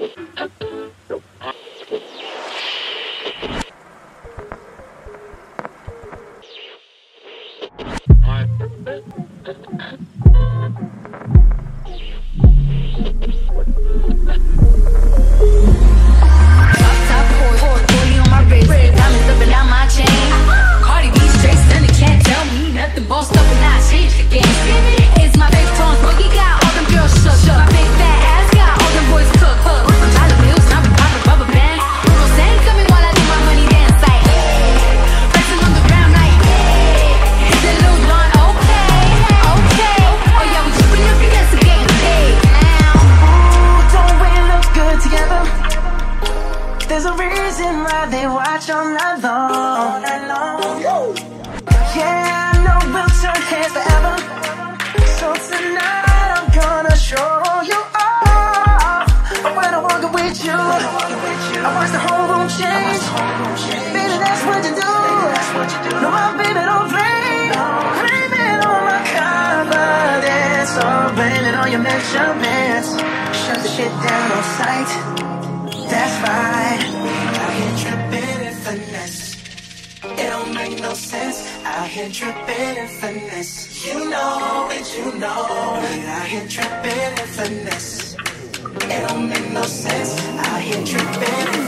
I'm watch all night long. All night long. Yeah, I know we'll turn heads forever. So tonight I'm gonna show you all. When I'm walking with you, I watch the whole room change. Baby, that's what you do. No, I'm baby, don't blame. Blame it on my confidence. Oh, blame it on your measurements. Shut the shit down on sight. That's right. It don't make no sense. I hear tripping and finesse. You know it, you know it. I hear tripping and finesse. It don't make no sense. I hear tripping